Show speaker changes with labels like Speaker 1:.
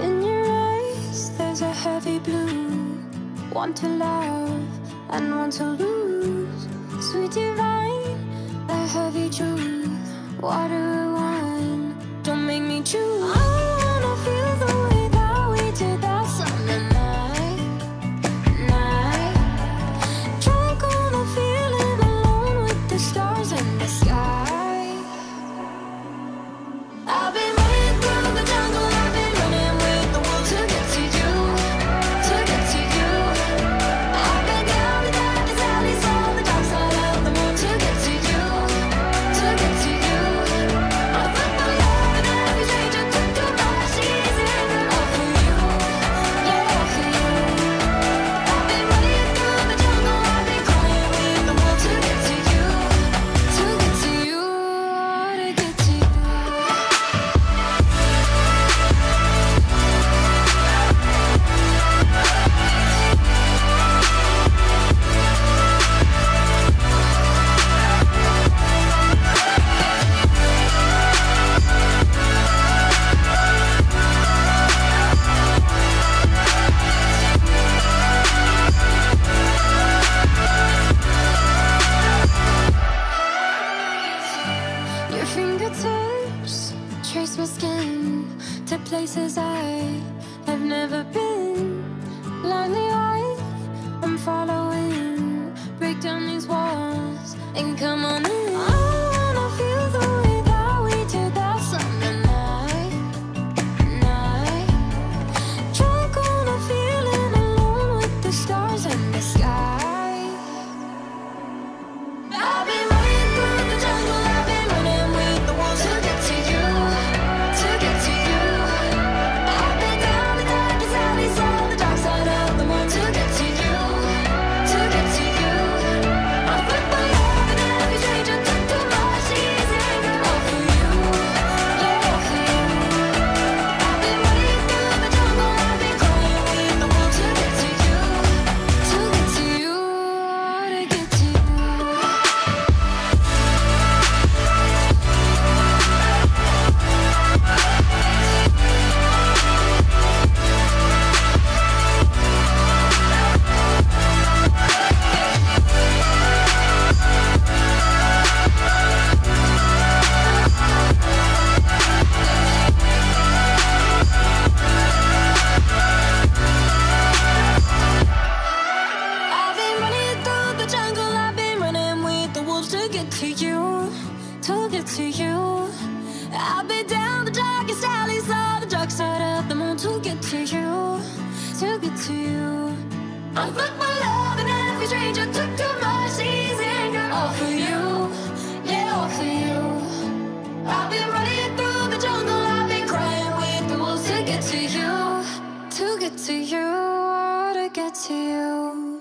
Speaker 1: In your eyes, there's a heavy blue. One to love and one to lose. Sweet divine, the heavy truth. Water trace my skin to places I have never been. Lonely I am following. Break down these walls and come. I put my love in every stranger, took too much easy anger. All for you, yeah, all for you. I've been running through the jungle, I've been crying with the wolves to get to you, to get to you, to get to you.